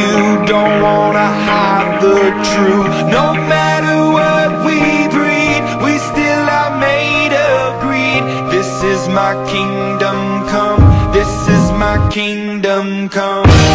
you. Don't wanna hide the truth. No matter what we breed, we still are made of greed. This is my kingdom come. This is my kingdom come.